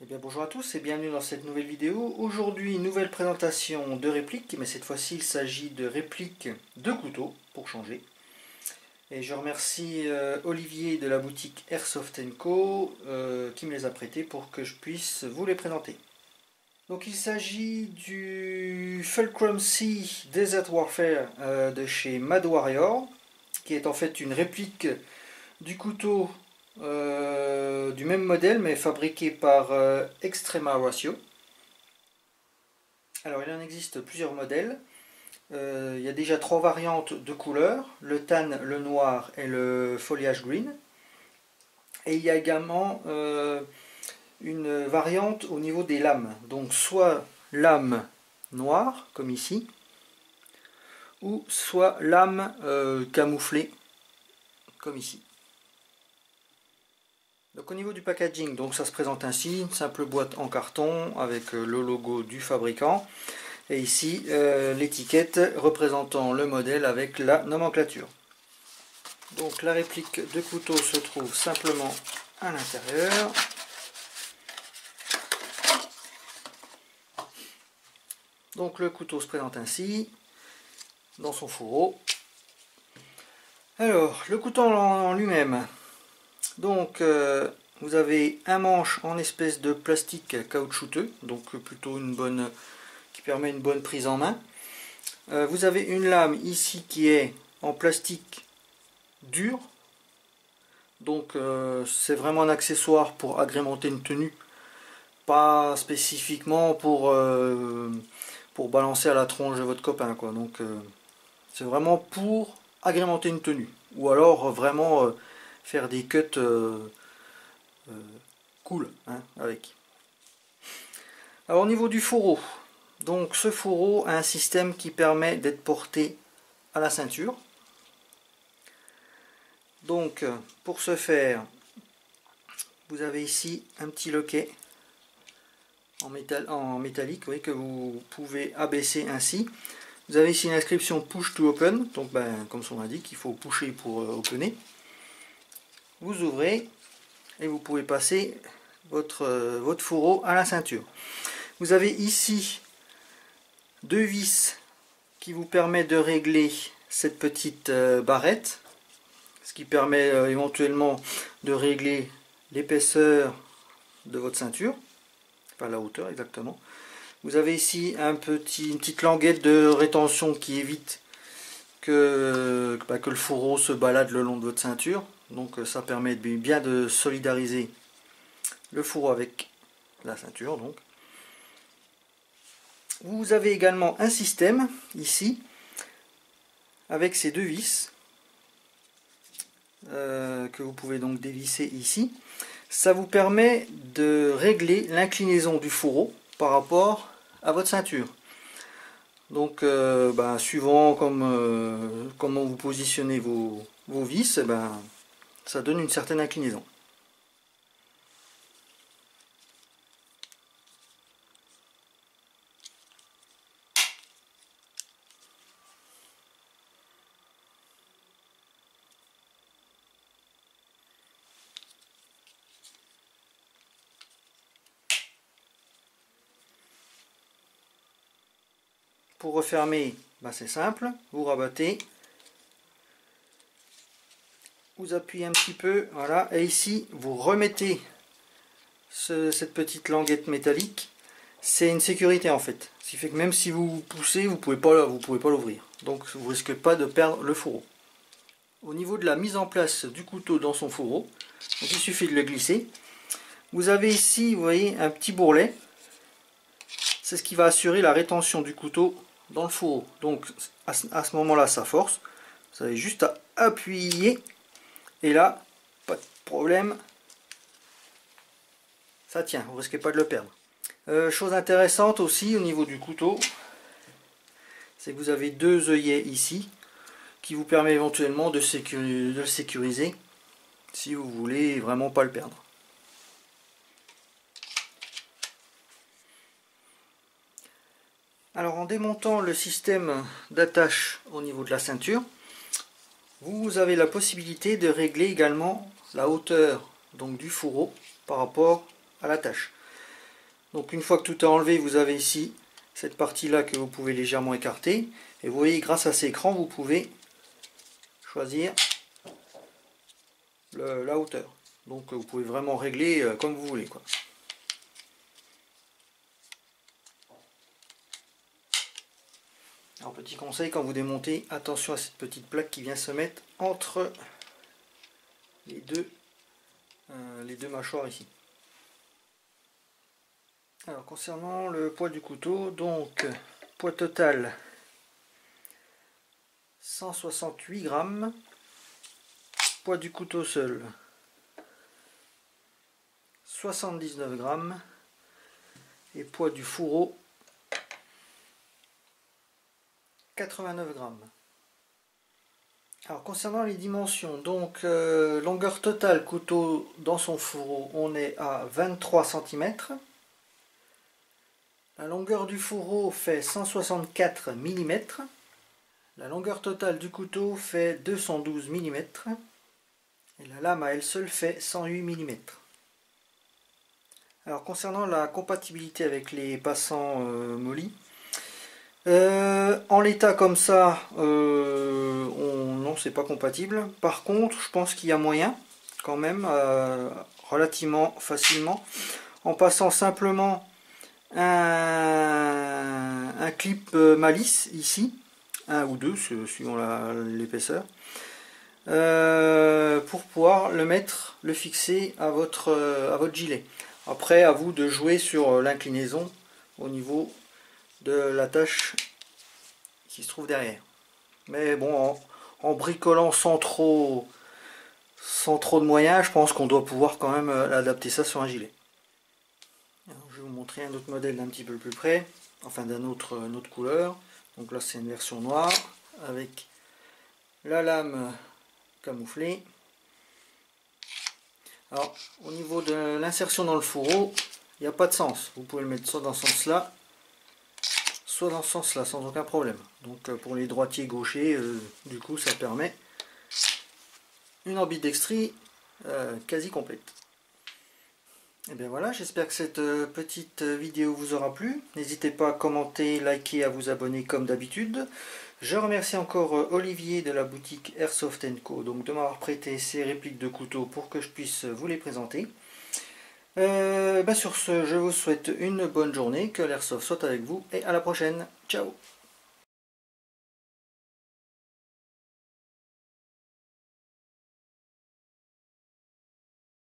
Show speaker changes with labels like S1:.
S1: Eh bien bonjour à tous et bienvenue dans cette nouvelle vidéo. Aujourd'hui, nouvelle présentation de répliques, mais cette fois-ci il s'agit de répliques de couteaux, pour changer. Et je remercie euh, Olivier de la boutique Airsoft Co euh, qui me les a prêtés pour que je puisse vous les présenter. Donc il s'agit du Fulcrum C Desert Warfare euh, de chez Mad Warrior, qui est en fait une réplique du couteau euh, du même modèle mais fabriqué par euh, Extrema Ratio. Alors il en existe plusieurs modèles. Euh, il y a déjà trois variantes de couleurs, le tan, le noir et le foliage green. Et il y a également une variante au niveau des lames. Donc soit lame noire, comme ici, ou soit lame camouflée, comme ici. Donc au niveau du packaging, donc ça se présente ainsi, une simple boîte en carton avec euh, le logo du fabricant. Et ici, euh, l'étiquette représentant le modèle avec la nomenclature. Donc la réplique de couteau se trouve simplement à l'intérieur. Donc le couteau se présente ainsi, dans son fourreau. Alors, le couteau en lui-même, donc, euh, vous avez un manche en espèce de plastique caoutchouteux, donc plutôt une bonne, qui permet une bonne prise en main. Euh, vous avez une lame ici qui est en plastique dur, donc euh, c'est vraiment un accessoire pour agrémenter une tenue, pas spécifiquement pour, pour balancer à la tronche de votre copain. Donc c'est vraiment pour agrémenter une tenue, ou alors vraiment faire des cuts euh, euh, cool hein, avec. Alors au niveau du fourreau, donc ce fourreau a un système qui permet d'être porté à la ceinture. Donc pour ce faire, vous avez ici un petit loquet en, métal, en métallique que vous pouvez abaisser ainsi. Vous avez ici une inscription push to open, donc ben, comme son indique, il faut pusher pour euh, opener vous ouvrez et vous pouvez passer votre, euh, votre fourreau à la ceinture. Vous avez ici deux vis qui vous permettent de régler cette petite euh, barrette, ce qui permet euh, éventuellement de régler l'épaisseur de votre ceinture, pas la hauteur exactement. Vous avez ici une petite languette de rétention qui évite bah, que le fourreau se balade le long de votre ceinture. Donc euh, ça permet bien de solidariser le fourreau avec la ceinture. Donc. Vous avez également un système ici avec ces deux vis euh, que vous pouvez donc dévisser ici. Ça vous permet de régler l'inclinaison du fourreau par rapport à votre ceinture. Donc, euh, ben, suivant comme, comment vous positionnez vos, vis, ben, ça donne une certaine inclinaison. Pour refermer, bah, c'est simple, vous rabattez vous appuyez un petit peu, voilà, et ici vous remettez cette petite languette métallique, c'est une sécurité en fait. Ce qui fait que même si vous poussez, vous pouvez pas, vous pouvez pas l'ouvrir. Donc vous risquez pas de perdre le fourreau. Au niveau de la mise en place du couteau dans son fourreau, il suffit de le glisser. Vous avez ici, vous voyez, un petit bourrelet. C'est ce qui va assurer la rétention du couteau dans le fourreau. Donc à ce moment-là, ça force. Vous avez juste à appuyer et là, pas de problème. Ça tient, vous risquez pas de le perdre. Euh, chose intéressante aussi au niveau du couteau, c'est que vous avez deux œillets ici qui vous permet éventuellement de, de le sécuriser si vous voulez vraiment pas le perdre. Alors en démontant le système d'attache au niveau de la ceinture, vous avez la possibilité de régler également la hauteur donc du fourreau par rapport à la tâche. Donc une fois que tout est enlevé, vous avez ici cette partie-là que vous pouvez légèrement écarter. Et vous voyez, grâce à ces écrans, vous pouvez choisir la hauteur. Donc vous pouvez vraiment régler euh, comme vous voulez. Alors petit conseil, quand vous démontez, attention à cette petite plaque qui vient se mettre entre les deux, euh, les deux mâchoires ici. Alors concernant le poids du couteau, donc poids total 168 grammes, poids du couteau seul 79 grammes et poids du fourreau 89 grammes. Alors concernant les dimensions, donc euh, longueur totale couteau dans son fourreau, on est à 23 cm. La longueur du fourreau fait 164 mm. La longueur totale du couteau fait 212 mm. Et la lame à elle seule fait 108 mm. Alors concernant la compatibilité avec les passants euh, molly, euh, en l'état comme ça, euh, non c'est pas compatible. Par contre, je pense qu'il y a moyen quand même, relativement facilement, en passant simplement un, clip euh, malice ici, un ou deux suivant l'épaisseur, euh, pour pouvoir le mettre, le fixer euh, à votre gilet. Après, à vous de jouer sur l'inclinaison au niveau de la tâche qui se trouve derrière. Mais bon, en, bricolant sans trop, sans trop de moyens, je pense qu'on doit pouvoir quand même adapter ça sur un gilet je vais vous montrer un autre modèle d'un petit peu plus près, enfin d'un autre, autre couleur. Donc là c'est une version noire avec la lame camouflée. Alors au niveau de l'insertion dans le fourreau, il n'y a pas de sens. Vous pouvez le mettre soit dans ce sens-là, soit dans ce sens-là, sans aucun problème. Donc euh, pour les droitiers gauchers, euh, du coup ça permet une ambidextrie euh, quasi complète. Et eh bien voilà, j'espère que cette euh, petite vidéo vous aura plu. N'hésitez pas à commenter, liker, à vous abonner comme d'habitude. Je remercie encore Olivier de la boutique Airsoft Co. Donc de m'avoir prêté ces répliques de couteaux pour que je puisse vous les présenter. Ben sur ce, je vous souhaite une bonne journée, que l'Airsoft soit avec vous et à la prochaine. Ciao